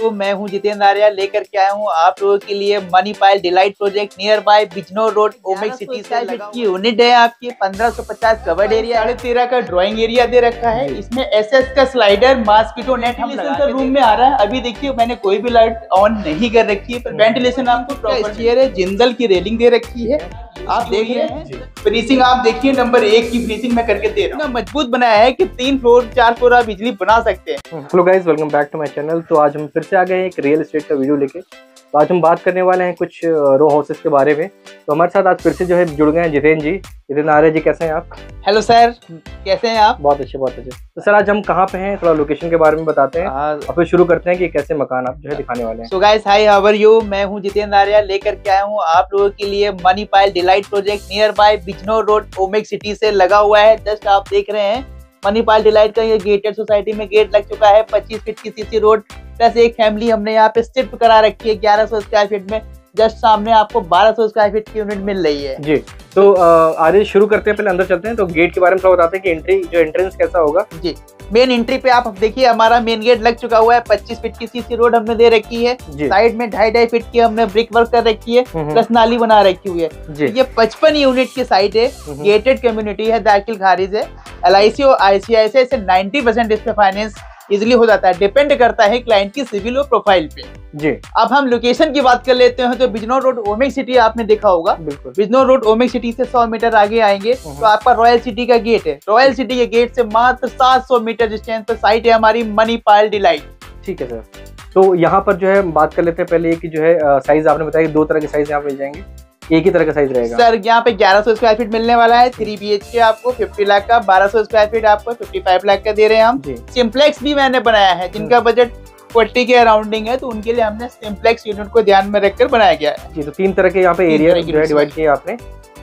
तो मैं हूँ जितेंद्र आर्या लेकर के आया हूँ आप लोगों के लिए money Payal delight project near by Bijnor road Omaxe city से की यूनिट है आपकी 1550 कवर्ड एरिया साढ़े तेरह का ड्राइंग एरिया दे रखा है। इसमें एसएस का स्लाइडर मास्किटो नेट हम रूम में आ रहा है। अभी देखिए मैंने कोई भी लाइट ऑन नहीं कर रखी है पर वेंटिलेशन आपको चेयर है? जिंदल की रेलिंग दे रखी है। आप देख रहे हैं। फिनिशिंग आप देखिए नंबर एक की फिनिशिंग मैं करके दे रहा हूँ। मज़बूत बनाया है कि तीन फ्लोर चार फ्लोर आप बिजली बना सकते हैं। Hello guys welcome back to my channel तो आज हम फिर से आ गए एक रियल स्टेट का वीडियो लेके। तो आज हम बात करने वाले हैं कुछ रो हाउसेस के बारे में। तो हमारे साथ आज फिर से जो है जुड़ गए हैं जितेंद्र जी। जितेंद्र आर्य जी कैसे हैं आप? हेलो सर कैसे हैं आप? बहुत अच्छे बहुत अच्छे। तो सर आज हम कहाँ पे हैं? थोड़ा लोकेशन के बारे में बताते हैं। और फिर शुरू करते हैं कि कैसे मकान आप जो है दिखाने वाले हैं। So guys hi how are you मैं हूँ जितेंद्र आर्या लेकर के आया हूँ आप लोगों के लिए money pile delight project near by Bijnor road Omaxe city से लगा हुआ है। जस्ट आप देख रहे हैं। मनीपाल डिलाइट का ये गेटेड सोसाइटी में गेट लग चुका है 25 फीट की सीसी रोड प्लस एक फैमिली हमने यहाँ पे शिफ्ट करा रखी है 1100 स्क्वायर फीट में। जस्ट सामने आपको 1200 स्क्वायर फीट की यूनिट मिल रही है। जी तो आगे शुरू करते हैं पहले अंदर चलते हैं तो गेट के बारे में थोड़ा बताते हैं कि एंट्री जो एंट्रेंस कैसा होगा। जी मेन एंट्री पे आप देखिए हमारा मेन गेट लग चुका हुआ है 25 फीट की सीसी रोड हमने दे रखी है। साइड में ढाई ढाई फीट की हमने ब्रिक वर्क कर रखी है प्लस नाली बना रखी हुई है। ये पचपन यूनिट की साइट है गेटेड कम्युनिटी है दाखिल खारिज है। एल आई सी और आईसीआईसी से नाइन्टी परसेंट इस पे फाइनेंस इजिली हो जाता है। डिपेंड करता है क्लाइंट की सिविल और प्रोफ़ाइल पे। जी। अब हम लोकेशन की बात कर लेते हैं तो बिजनौर रोड ओमिक सिटी आपने देखा होगा। बिल्कुल। बिजनौर रोड ओमिक सिटी से 100 मीटर आगे आएँगे। तो आपका रॉयल सिटी का गेट है। रॉयल सिटी के गेट से मात्र 700 मीटर डिस्टेंस पर साइट है हमारी मनी पायल डिलाइट ठीक है सर। तो यहाँ पर जो है बात कर लेते हैं पहले की जो है साइज़ आपने बताया दो तरह के साइज़ यहाँ मिल जाएँगे। एक ही तरह का साइज़ रहेगा। सर यहाँ पे 1100 स्क्वायर फीट मिलने वाला है थ्री बी एच के आपको 50 लाख का 1200 स्क्वायर फीट आपको 55 लाख का दे रहे हैं हम। सिम्प्लेक्स भी मैंने बनाया है जिनका बजट फोर्टी के अराउंडिंग है तो उनके लिए हमने सिम्प्लेक्स यूनिट को ध्यान में रखकर बनाया गया है। जी तो तीन तरह के यहाँ पे एरिया डिवाइड किया आपने।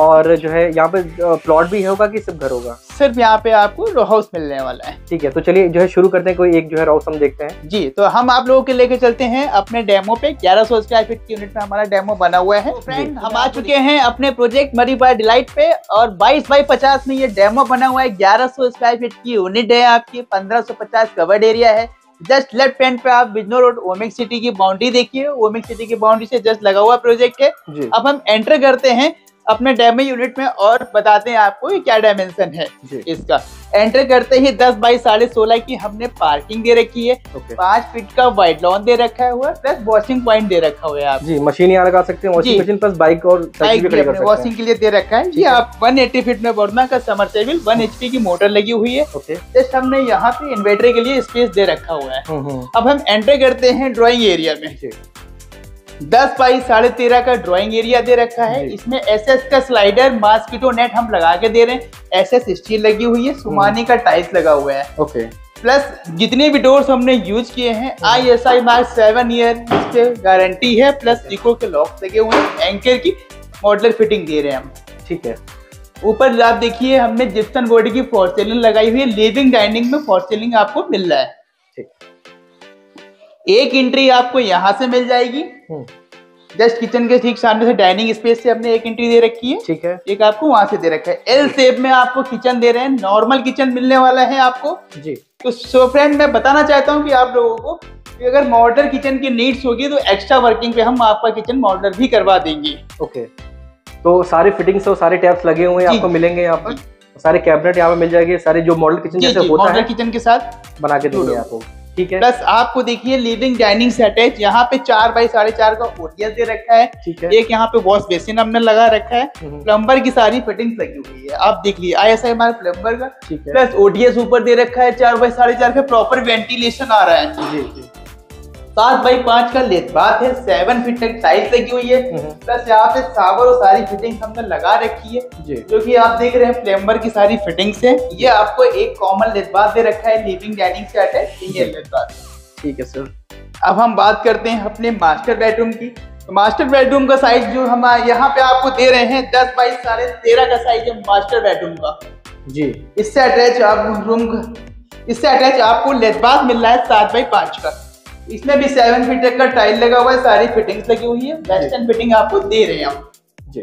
और जो है यहाँ पे प्लॉट भी होगा कि सिर्फ़ घर होगा? सिर्फ़ यहाँ पे आपको रो हाउस मिलने वाला है। ठीक है तो चलिए जो है शुरू करते हैं कोई एक जो है हाउस हम देखते हैं। जी तो हम आप लोगों के लेके चलते हैं अपने डेमो पे। 1100 स्क्वायर फीट की यूनिट में हमारा डेमो बना हुआ है। फ्रेंड हम आ चुके हैं अपने प्रोजेक्ट मरी बाय डिलाइट पे और 22 बाई 50 में ये डेमो बना हुआ है। 1100 स्क्वायर फीट की यूनिट है आपकी 1550 कवर्ड एरिया है। जस्ट लेफ़्ट हैंड पे आप बिजनो रोड ओमिक सिटी की बाउंड्री देखिए। ओमिक सिटी की बाउंड्री से जस्ट लगा हुआ प्रोजेक्ट है। अब हम एंटर करते हैं अपने डेमो यूनिट में और बताते हैं आपको क्या डायमेंशन है इसका। एंटर करते ही 10 बाई साढ़े सोलह की हमने पार्किंग दे रखी है। पाँच फीट का वाइट लॉन दे रखा हुआ है प्लस वॉशिंग पॉइंट दे रखा हुआ है आप जी मशीन यहाँ लगा सकते हैं वॉशिंग मशीन प्लस बाइक और बाइक वॉशिंग के लिए दे रखा है। ये आप 180 फीट में वर्मा का समर सेविल वन एच की मोटर लगी हुई है। जस्ट हमने यहाँ पे इन्वर्टर के लिए स्पेस दे रखा हुआ है। हम्म, हम्म। अब हम एंटर करते हैं ड्रॉइंग एरिया में। दस बाई साढ़े तेरह का ड्राइंग एरिया दे रखा है। इसमें एस एस का स्लाइडर मास्किटो नेट हम लगा के दे रहे हैं। एस एस स्टील लगी हुई है सुमानी का टाइल्स लगा हुआ है। ओके प्लस जितने भी डोर्स हमने यूज़ किए हैं I S I mark seven year इसके गारंटी है। प्लस इको के लॉक लगे हुए हैं। एंकर की मॉडलर फिटिंग दे रहे हैं हम। ठीक है। ऊपर आप देखिए हमने जिप्सन बॉडी की फॉर्चेलिंग लगाई हुई है। लिविंग डाइनिंग में फॉर्चेलिंग आपको मिल रहा है। ठीक। एक एंट्री आपको यहाँ से मिल जाएगी। जस्ट हम्म। किचन के ठीक सामने से डाइनिंग स्पेस से हमने एक एंट्री दे रखी है। ठीक है। एक आपको वहाँ से दे रखा है। एल शेप में आपको किचन दे रहे हैं। नॉर्मल किचन मिलने वाला है आपको। जी। तो सो फ्रेंड मैं बताना चाहता हूँ कि आप लोगों को कि अगर मॉडलर किचन की नीड्स होगी तो एक्स्ट्रा वर्किंग पे हम आपका किचन मॉडलर भी करवा देंगे। ओके तो सारे फिटिंग्स और सारे टैप्स लगे हुए हैं आपको मिलेंगे यहाँ पर सारे कैबिनेट यहाँ पे मिल जाएँगे। सारे जो मॉडल किचन जैसे होता है किचन के साथ बना के देंगे आपको। ठीक है? प्लस आपको देखिए लिविंग डाइनिंग सेट है यहाँ पे चार बाई साढ़े चार का ओटीएस दे रखा है ठीक है। एक यहाँ पे वॉश बेसिन हमने लगा रखा है प्लम्बर हम्म। की सारी फिटिंग लगी हुई है आप देख लीजिए आई एस आई हमारे प्लम्बर का प्लस ओटीएस ऊपर दे रखा है चार बाई साढ़े चार का प्रॉपर वेंटिलेशन आ रहा है। जी जी। सात बाई पाँच का लेट बात है सेवन फीट तक टाइल्स लगी हुई है। प्लस यहाँ पे सावर और सारी फिटिंग हमने लगा रखी है। जो। कि आप देख रहे हैं प्लेम्बर की सारी फिटिंग्स है। ये आपको एक कॉमन लेट बात दे रखा है लिविंग डाइनिंग से अटैच लेट बात ठीक है सर अब हम बात करते हैं अपने मास्टर बेडरूम की। तो मास्टर बेडरूम का साइज़ जो हम यहाँ पे आपको दे रहे हैं दस बाई साढ़े तेरह का साइज़ है मास्टर बेडरूम का। जी। इससे अटैच आप रूम इससे अटैच आपको लेट बात मिल रहा है सात बाई पाँच का। इसमें भी सेवन फीट तक का टाइल लगा हुआ है सारी फिटिंग्स लगी हुई है। वेस्टर्न फिटिंग आपको दे रहे हैं हम। जी।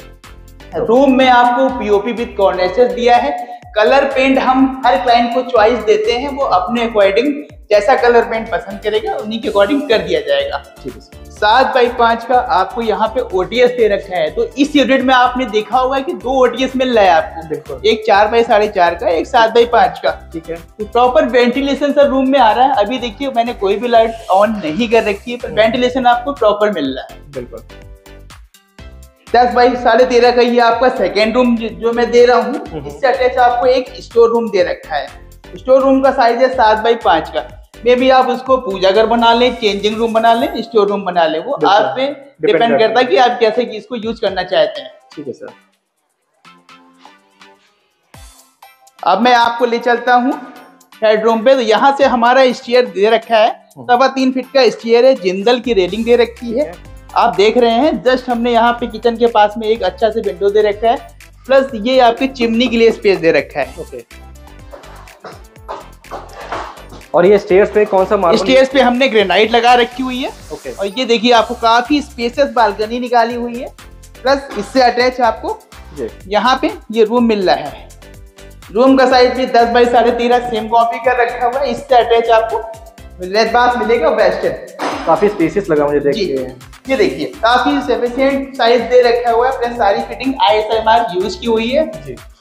रूम में आपको पीओपी विद कॉर्नेचर दिया है। कलर पेंट हम हर क्लाइंट को चॉइस देते हैं वो अपने अकॉर्डिंग जैसा कलर पेंट पसंद करेगा उन्हीं के अकॉर्डिंग कर दिया जाएगा। ठीक है सात बाई पाँच का आपको यहाँ पे ओटीएस दे रखा है। तो इस यूनिट में आपने देखा होगा कि दो ओटीएस मिल रहा है आपको। बिल्कुल। एक चार बाई साढ़े चार का एक सात बाई पाँच का। ठीक है। तो प्रॉपर वेंटिलेशन सर रूम में आ रहा है। अभी देखिए मैंने कोई भी लाइट ऑन नहीं कर रखी है पर वेंटिलेशन आपको प्रॉपर मिल रहा है। बिल्कुल। दस बाई साढ़े तेरह का ये आपका सेकेंड रूम जो मैं दे रहा हूँ। हम्म। इससे अटैच आपको एक स्टोर रूम दे रखा है। स्टोर रूम का साइज़ है सात बाई पाँच का। मे भी आप उसको पूजा घर बना लें चेंजिंग रूम बना लें स्टोर रूम बना लें वो आप पे डिपेंड करता है। कि आप कैसे इसको यूज़ करना चाहते हैं। ठीक है सर अब मैं आपको ले चलता हूँ बेडरूम पे। तो यहाँ से हमारा स्टेयर दे रखा है। हम्म। सवा तीन फीट का स्टेयर है जिंदल की रेलिंग दे रखी है। आप देख रहे हैं जस्ट हमने यहाँ पे किचन के पास में एक अच्छा से विंडो दे रखा है। प्लस ये आपके चिमनी के लिए स्पेस दे रखा है। ओके और ये स्टेयर्स पे कौन सा मार्बल स्टेयर्स पे हमने ग्रेनाइट लगा रखी हुई है। ओके और ये देखिए आपको काफ़ी स्पेसियस बालकनी निकाली हुई है। प्लस इससे अटैच आपको यहाँ पे ये रूम मिल रहा है। रूम का साइज़ भी 10 बाई साढ़े तेरह सेम कॉपी का रखा हुआ है। इससे अटैच आपको रेड बाथ मिलेगा वेस्टर्न काफ़ी स्पेसियस लगा मुझे देख ये देखिए काफ़ी सफिशिएंट साइज़ दे रखा हुआ है। प्लस सारी फिटिंग आईएसएमआर यूज़ की हुई है।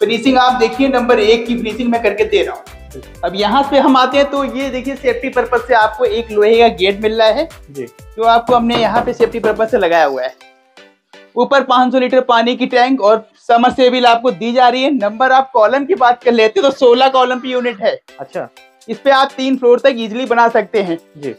फिनिशिंग आप देखिए नंबर एक की फिनिशिंग मैं करके दे रहा हूँ। अब यहाँ से हम आते हैं तो ये देखिए सेफ्टी पर्पज से आपको एक लोहे का गेट मिल रहा है। जी। जो आपको हमने यहाँ पे सेफ्टी पर्पज से लगाया हुआ है। ऊपर 500 लीटर पानी की टैंक और समर सेविल आपको दी जा रही है। नंबर आप कॉलम की बात कर लेते तो 16 कॉलम की यूनिट है। अच्छा। इस पे आप तीन फ्लोर तक इजिली बना सकते हैं। जी।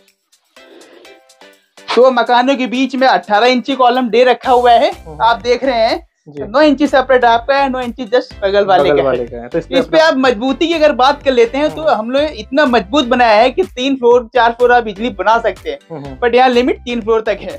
तो मकानों के बीच में 18 इंची कॉलम दे रखा हुआ है। आप देख रहे हैं नौ इंची सेपरेट आपका है नौ इंची जस्ट बगल वाले बगल का वाले है का है तो इस पे आप मजबूती की अगर बात कर लेते हैं तो हम्म। हम लोग इतना मज़बूत बनाया है कि तीन फ्लोर चार फ्लोर आप इजीली बना सकते हैं। हम्म, हम्म। बट यहाँ लिमिट तीन फ्लोर तक है।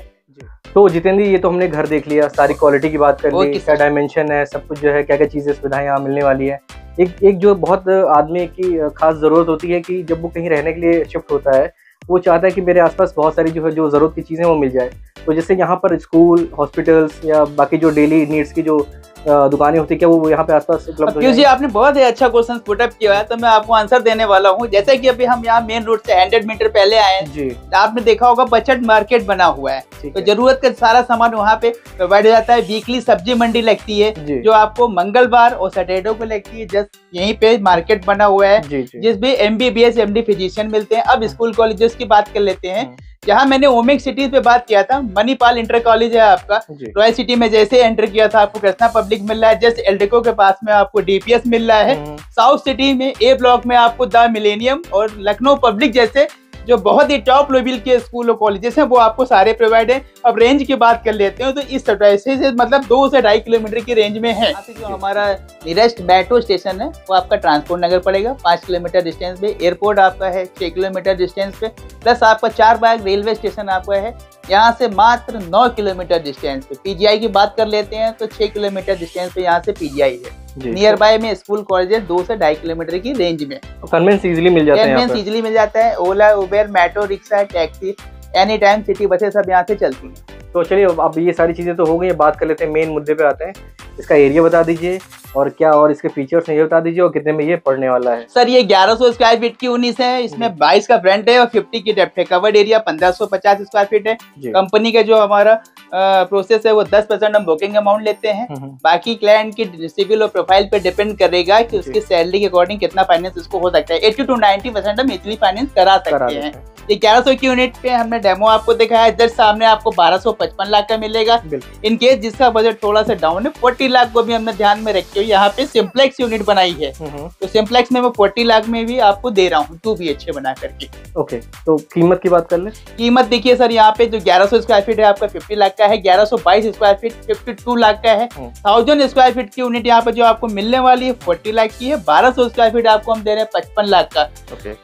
तो जितेंद्र ये तो हमने घर देख लिया सारी क्वालिटी की बात कर ली क्या डायमेंशन है सब कुछ जो है क्या क्या चीज़ें सुविधाएँ यहाँ मिलने वाली है। एक एक जो बहुत आदमी की खास ज़रूरत होती है कि जब वो कहीं रहने के लिए शिफ्ट होता है वो चाहता है कि मेरे आसपास बहुत सारी जो है जो ज़रूरत की चीज़ें वो मिल जाए। तो जैसे यहाँ पर स्कूल हॉस्पिटल्स या बाकी जो डेली नीड्स की जो दुकानें होती है क्या वो यहाँ पे आसपास उपलब्ध हो जी आपने बहुत ही अच्छा क्वेश्चन पुट अप किया है तो मैं आपको आंसर देने वाला हूँ। जैसे कि अभी हम यहाँ मेन रोड से 100 मीटर पहले आए हैं जी। तो आपने देखा होगा बचत मार्केट बना हुआ है। तो ज़रूरत का सारा सामान वहाँ पे प्रोवाइड हो जाता है। वीकली सब्ज़ी मंडी लगती है जो। आपको मंगलवार और सैटरडे को लगती है। जस्ट यहीं पे मार्केट बना हुआ है। जी जी। जिस भी M B B S M D physician मिलते हैं। अब स्कूल कॉलेजेस की बात कर लेते हैं। हम्म, जहाँ मैंने ओमिक सिटीज़ पे बात किया था मणिपाल इंटर कॉलेज है आपका। रॉयल सिटी में जैसे एंटर किया था आपको कृष्णा पब्लिक मिल रहा है जस्ट एल्डेको के पास में आपको डीपीएस मिल रहा है। हम्म, साउथ सिटी में ए ब्लॉक में आपको द मिलेनियम और लखनऊ पब्लिक जैसे जो बहुत ही टॉप लेवल के स्कूल और कॉलेजेस हैं, वो आपको सारे प्रोवाइड हैं। अब रेंज की बात कर लेते हैं तो इस से मतलब दो से ढाई किलोमीटर की रेंज में है। जो हमारा नियरेस्ट मेट्रो स्टेशन है, वो आपका ट्रांसपोर्ट नगर पड़ेगा। पाँच किलोमीटर डिस्टेंस पे। एयरपोर्ट आपका है छः किलोमीटर डिस्टेंस पे। प्लस आपका चार बाग रेलवे स्टेशन आपका है। यहाँ से मात्र नौ किलोमीटर डिस्टेंस पे। पीजीआई की बात कर लेते हैं तो छः किलोमीटर डिस्टेंस पे यहाँ से पीजीआई है। नियर बाय में स्कूल कॉलेजेस दो से ढाई किलोमीटर की रेंज में। कन्वेंस इजीली मिल जाते हैं कन्वेंस इजिली मिल जाता है। Ola Uber metro rickshaw taxi any time city बसें सब यहाँ से चलती हैं। तो चलिए अब ये सारी चीज़ें तो हो गई बात कर लेते हैं मेन मुद्दे पे आते हैं। इसका एरिया बता दीजिए। और क्या और इसके फीचर्स हैं ये बता दीजिए और कितने में ये पड़ने वाला है? सर ये 1100 स्क्वायर फीट की उन्नीस है इसमें 22 का फ्रंट है और 50 की डेप्थ है। कवर्ड एरिया 1550 स्क्वायर फीट है। कंपनी का जो हमारा प्रोसेस है वो 10 परसेंट हम बुकिंग अमाउंट लेते हैं। हम्म, हम्म, बाकी क्लाइंट की सिविल और प्रोफ़ाइल पे डिपेंड करेगा कि उसकी सैलरी के अकॉर्डिंग कितना फाइनेंस उसको हो सकता है। 80 टू 90 परसेंट हम इजिली फाइनेंस करा सकते हैं। ये 1100 की यूनिट पे हमने डेमो आपको दिखाया। है जस्ट सामने आपको 1255 लाख का मिलेगा। बिल्कुल। इन केस जिसका बजट थोड़ा सा डाउन है 40 लाख को भी हमने ध्यान में रखे हुए यहाँ पे सिंप्लेक्स यूनिट बनाई है। हम्म, हम्म, तो सिंप्लेक्स में मैं 40 लाख में भी आपको दे रहा हूँ टू बी अच्छे बना करके। ओके तो कीमत की बात कर ले? कीमत देखिए सर यहाँ पे जो 1100 स्क्वायर फीट है आपका 50 लाख का है 1122 स्क्वायर फीट 52 लाख का है। हम्म। थाउज़ेंड स्क्वायर फीट की यूनिट यहाँ पे जो आपको मिलने वाली है 40 लाख की है 1200 स्क्वायर फीट आपको हम दे रहे हैं पचपन लाख का।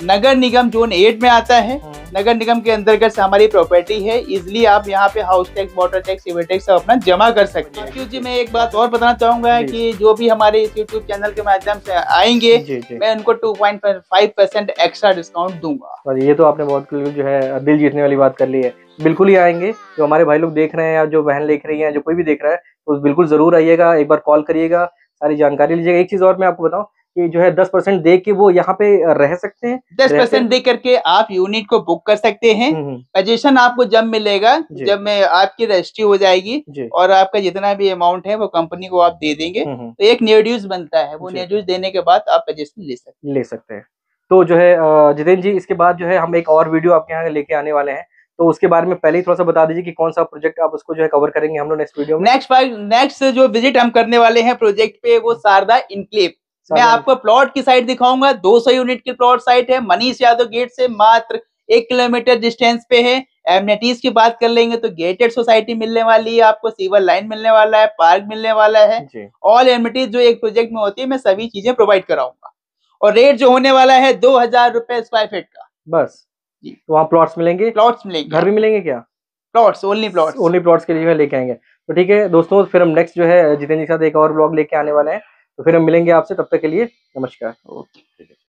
नगर निगम जोन एट में आता है। नगर निगम के अंतर्गत हमारी प्रॉपर्टी है इजिली आप यहाँ पे house tax water tax sewer tax अपना जमा कर सकते हैं। क्योंकि मैं एक बात और बताना चाहूँगा जी। कि जो भी हमारे इस यूट्यूब चैनल के माध्यम से आएँगे जी जी। मैं उनको 2.5 परसेंट एक्स्ट्रा डिस्काउंट दूँगा। ये तो आपने बहुत जो है दिल जीतने वाली बात कर ली है। बिल्कुल ही आएँगे। जो हमारे भाई लोग देख रहे हैं या जो बहन देख रही है जो कोई भी देख रहा है तो बिल्कुल ज़रूर आइएगा एक बार कॉल करिएगा सारी जानकारी लीजिएगा। एक चीज़ और मैं आपको बताऊँ कि जो है दस परसेंट दे के वो यहाँ पे रह सकते हैं। दस परसेंट दे करके आप यूनिट को बुक कर सकते हैं। हम्म, हम्म, आपको जब मिलेगा जब में आपकी रजिस्ट्री हो जाएगी और आपका जितना भी अमाउंट है वो कंपनी को आप दे देंगे हम्म, तो एक न्यूड्यूज बनता है। वो। न्यूड्यूज देने के बाद आप पोजीशन ले सकते ले सकते हैं। तो जो है जितेंद्र जी इसके बाद जो है हम एक और वीडियो आपके यहाँ लेके आने वाले हैं। तो उसके बारे में पहले ही थोड़ा सा बता दीजिए कि कौन सा प्रोजेक्ट आप उसको जो है कवर करेंगे हम लोग नेक्स्ट वीडियो में। नेक्स्ट नेक्स्ट जो विज़िट हम करने वाले हैं प्रोजेक्ट पे वो शारदा इनक्लेव मैं आपको प्लॉट की साइड दिखाऊँगा। 200 यूनिट की प्लॉट साइट है। मनीष यादव गेट से मात्र एक किलोमीटर डिस्टेंस पे है। एमनेटीज की बात कर लेंगे तो गेटेड सोसाइटी मिलने वाली है आपको। सीवर लाइन मिलने वाला है। पार्क मिलने वाला है। ऑल एमिटीज जो एक प्रोजेक्ट में होती है मैं सभी चीज़ें प्रोवाइड कराऊँगा। और रेट जो होने वाला है दो हज़ार रुपए स्क्वायर फीट का। बस। जी। तो वहाँ प्लॉट्स मिलेंगे? प्लॉट्स मिलेंगे। घर भी मिलेंगे क्या? Plots only plots only plots के लिए लेके आएँगे। तो ठीक है दोस्तों फिर हम नेक्स्ट जो है जितेंद्र जी के साथ एक और ब्लॉग लेके आने वाले हैं। तो फिर हम मिलेंगे आपसे तब तक के लिए नमस्कार। ओके।